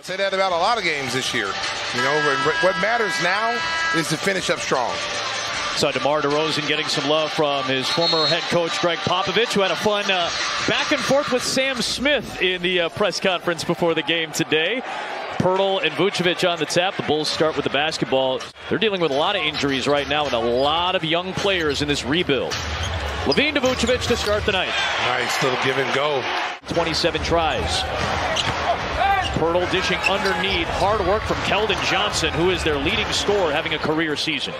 Say that about a lot of games this year. You know, what matters now is to finish up strong. Saw DeMar DeRozan getting some love from his former head coach Gregg Popovich, who had a fun uh, back and forth with Sam Smith in the uh, press conference before the game today. Poeltl and Vucevic on the tap. The Bulls start with the basketball. They're dealing with a lot of injuries right now and a lot of young players in this rebuild. LaVine to Vucevic to start the night. Nice little give and go. 27 tries. Poeltl dishing underneath. Hard work from Keldon Johnson, who is their leading scorer, having a career season.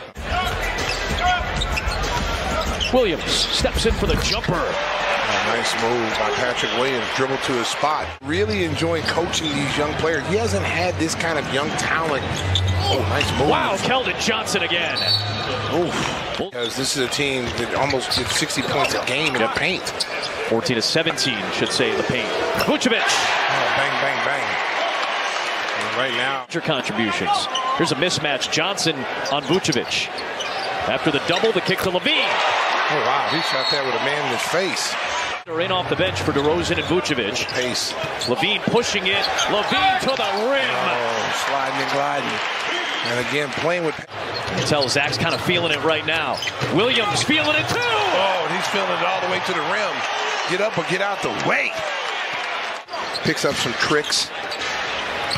Williams steps in for the jumper. A nice move by Patrick Williams. Dribble to his spot. Really enjoying coaching these young players. He hasn't had this kind of young talent. Oh, nice move. Wow, Keldon Johnson again. Oof. Because this is a team that almost gets 60 points a game in the paint. 14 to 17, should say, in the paint. Vucevic. Oh, bang, bang, bang. Right now. Your contributions. Here's a mismatch. Johnson on Vucevic. After the double, the kick to LaVine. Oh, wow. He shot that with a man in his face. They're in off the bench for DeRozan and Vucevic. Pace. LaVine pushing it. LaVine to the rim. Oh, sliding and gliding. And again, playing with. You tell Zach's kind of feeling it right now. Williams feeling it too. Oh, and he's feeling it all the way to the rim. Get up or get out the way. Picks up some tricks.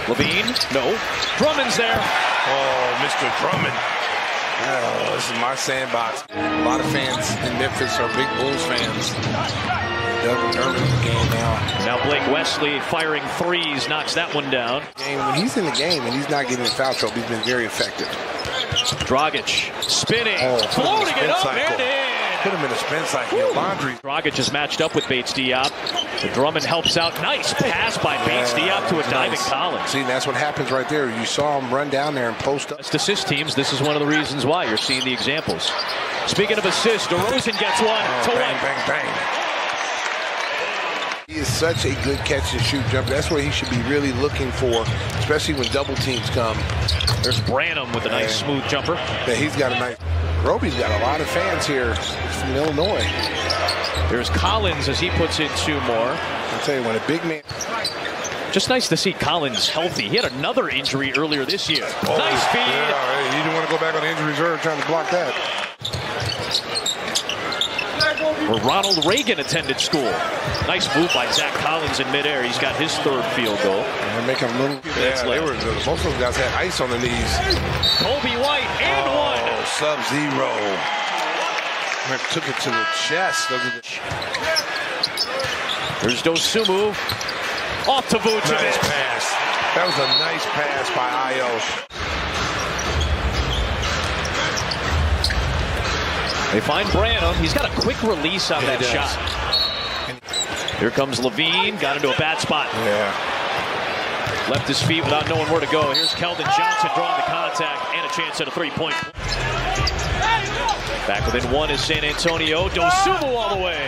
LaVine, no. Drummond's there. Oh, Mr. Drummond. Oh, this is my sandbox. A lot of fans in Memphis are big Bulls fans. Doug McDermott in the game now. Now Blake Wesley firing threes, knocks that one down. When he's in the game and he's not getting in foul trouble, he's been very effective. Dragic spinning, Oh, floating it up cycle. and in. Put him in a spin cycle. Laundry. Dragic is matched up with Bates Diop. The Drummond helps out. Nice pass by Bates Diop to a diving Collins. See, that's what happens right there. You saw him run down there and post up. Best assist teams, this is one of the reasons why you're seeing the examples. Speaking of assists, DeRozan gets one Oh, to bang, one. bang, bang. He is such a good catch and shoot jumper. That's what he should be really looking for, especially when double teams come. There's Branham with a nice Yeah. smooth jumper. That he's got a nice. Roby's got a lot of fans here from Illinois. There's Collins as he puts in two more. I'll tell you, when a big man. Just nice to see Collins healthy. He had another injury earlier this year. Oh, nice feed. Yeah, he didn't want to go back on the injury reserve trying to block that. Where Ronald Reagan attended school. Nice move by Zach Collins in midair. He's got his third field goal. And they're making a little. Yeah, they were. Most of those guys had ice on the knees. Coby White and one. Oh, zero. Took it to the chest. Look at the- There's Dosunmu. Off to Vucevic. Nice pass. That was a nice pass by Ayo. They find Branham. He's got a quick release on Yeah, that shot. Here comes LaVine. Got into a bad spot. Yeah. Left his feet without knowing where to go. Here's Keldon Johnson drawing the contact and a chance at a three-point. Back within one is San Antonio. Dosunmu all the way.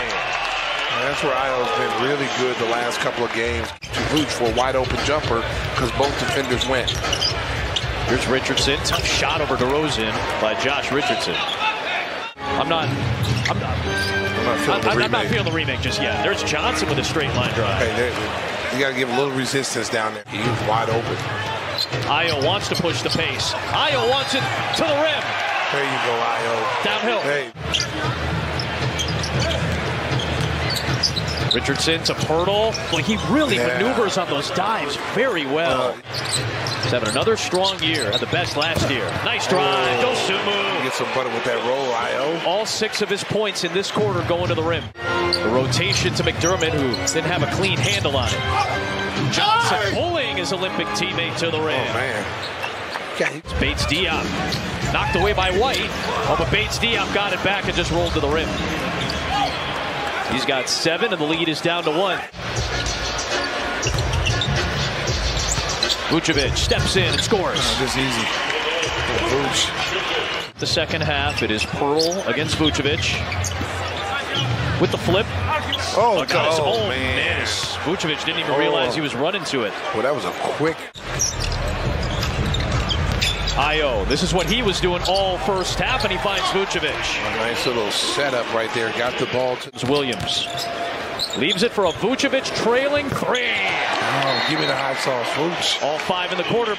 That's where Ayo's been really good the last couple of games. To Vooch for a wide open jumper because both defenders went. Here's Richardson. Tough shot over DeRozan by Josh Richardson. I'm not. I'm not. I'm not feeling the I'm, I'm not remake. feeling the remake just yet. There's Johnson with a straight line drive. You got to give a little resistance down there. He was wide open. Ayo wants to push the pace. Ayo wants it to the rim. There you go, Ayo. Downhill. Hey, Richardson to Poeltl. Well, he really Yeah. maneuvers on those dives very well. He's having another strong year. Had the best last year. Nice drive. Oh. Dosunmu. get some butter with that roll, Ayo. All six of his points in this quarter going to the rim. The rotation to McDermott, who didn't have a clean handle on it. Johnson pulling his Olympic teammate to the rim. Oh, man. God, he- Bates Diop knocked away by White. Oh, but Bates Diop got it back and just rolled to the rim. He's got seven, and the lead is down to one. Vucevic steps in and scores. Oh, this is easy. Vooch. The second half, it is Poeltl against Vucevic. With the flip. Oh, Oh, his oh, own man. Vucevic didn't even Oh. realize he was running to it. Well, that was a quick. Ayo, this is what he was doing all first half, and he finds Vucevic. A nice little setup right there. Got the ball to. Williams. Leaves it for a Vucevic trailing three. Oh, give me the hot sauce, Vooch. All five in the quarter.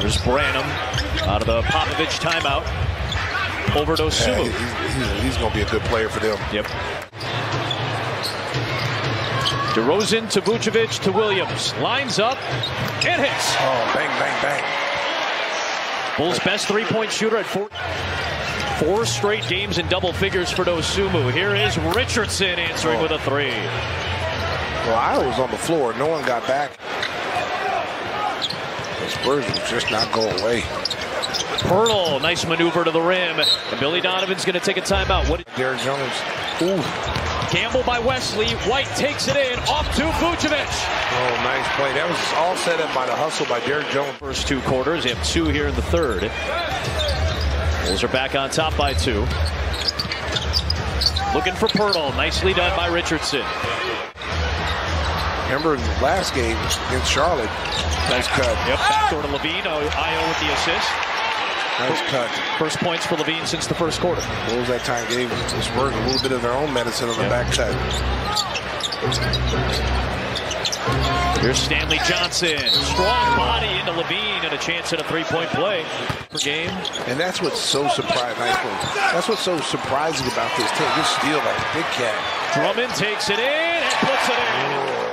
There's Branham out of the Popovich timeout. Over to Yeah, he's, he's, he's going to be a good player for them. Yep. DeRozan to Vucevic to Williams. Lines up and hits. Oh, bang, bang, bang. Bulls' best three-point shooter at four. Four straight games in double figures for Dosunmu. Here is Richardson answering with a three. Well, I was on the floor. No one got back. The Spurs was just not going away. Poeltl, nice maneuver to the rim. And Billy Donovan's going to take a timeout. What? Derrick Jones. Ooh. Gamble by Wesley. White takes it in. Off to Vucevic. Oh, nice play. That was all set up by the hustle by Derrick Jones. First two quarters. They have two here in the third. Bulls are back on top by two. Looking for Poeltl. Nicely done by Richardson. Remember in the last game against Charlotte? Nice cut. Yep, backdoor to LaVine. Oh, Ayo with the assist. Nice cut. First points for LaVine since the first quarter. Bulls that time gave the Spurs a little bit of their own medicine on the Yeah. back cut. Here's Stanley Johnson. Strong body into LaVine and a chance at a three-point play per game. And that's what's so surprising. Nice. That's what's so surprising about this team. Just steal a big cat. Drummond takes it in and puts it in.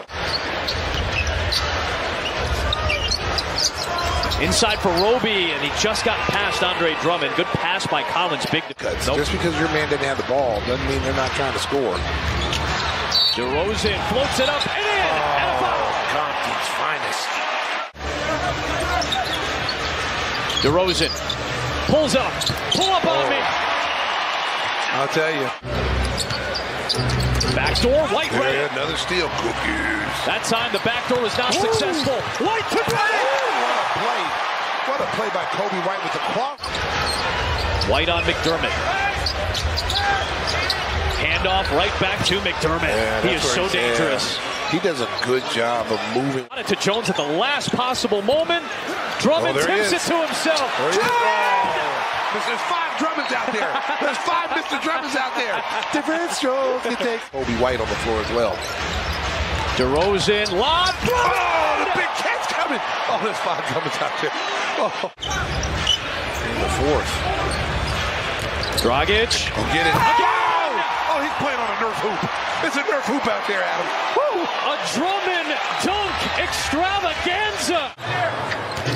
Inside for Roby, and he just got past Andre Drummond. Good pass by Collins. Big Cuts. Nope. Just because your man didn't have the ball doesn't mean they're not trying to score. DeRozan floats it up and in. And a oh, foul. Compton's finest. DeRozan pulls up. Pull up on me. Oh. I'll tell you. Backdoor, White. Yeah, another steal. Cookies. That time the backdoor was not successful. White took it. What a play. What a play by Coby White with the clock. White on McDermott. Handoff right back to McDermott. Yeah, he is so he's- dangerous. yeah. He does a good job of moving. Got it to Jones at the last possible moment. Drummond Oh, there he tips it is. to himself. There he is. There's five Drummonds out there. There's five Mr. Drummonds out there. Different strokes to take. Coby White on the floor as well. DeRozan, lob. Oh, the big cat's coming. Oh, there's five Drummonds out there. Oh. In the fourth. Dragic. Go get it. Oh, he's playing on a Nerf hoop. It's a Nerf hoop out there, Adam. Woo. A Drummond dunk extravaganza.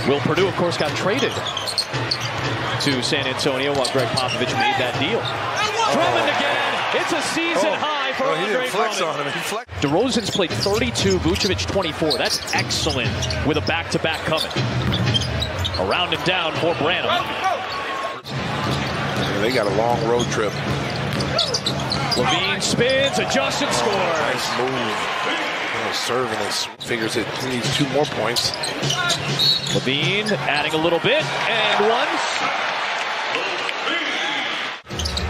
Will Perdue, of course, got traded to San Antonio while Gregg Popovich made that deal. Drummond again. It's a season oh. high for oh, he Andre didn't flex on him. He flexed. DeRozan's played 32, Vucevic 24. That's excellent with a back-to-back coming. Around and down for Branham. Yeah, they got a long road trip. LaVine spins, adjusts and scores. Nice move. Oh, serving his figures it he needs two more points. LaVine adding a little bit, and one.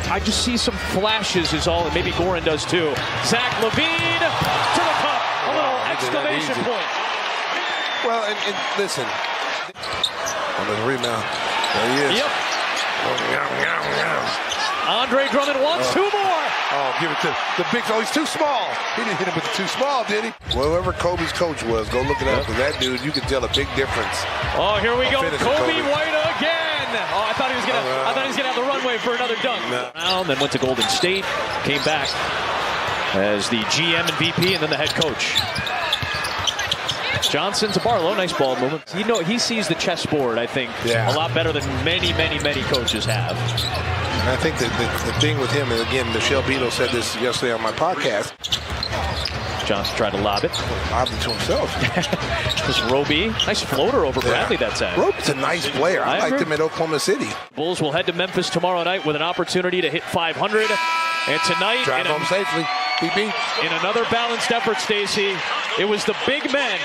I just see some flashes is all, and maybe Goran does too. Zach LaVine to the cup. A little Wow, he did that exclamation point. Well, and, and listen. On the rebound. There he is. Yep. Oh. Andre Drummond wants oh. two more. Oh, give it to the big. Oh, he's too small. He didn't hit him with the too small, did he? Well, whoever Coby's coach was, go look it up. 'cause that dude, you can tell a big difference. Oh, here we go. Coby, Coby. White again. Oh, I thought he was gonna. Oh, I thought he was gonna runway for another dunk. No. Then went to Golden State, came back as the GM and VP, and then the head coach. Johnson to Barlow, nice ball movement. You know, he sees the chessboard. I think Yeah. a lot better than many, many, many coaches have. And I think that the, the thing with him, and again, Michelle Beadle said this yesterday on my podcast, Johnson tried to lob it. oddly to himself. This Roby, nice floater over Bradley that time. Roby's a nice player. I, I liked him at Oklahoma City. Bulls will head to Memphis tomorrow night with an opportunity to hit 500. And tonight, Drive in, a- home safely. In another balanced effort, Stacey, it was the big men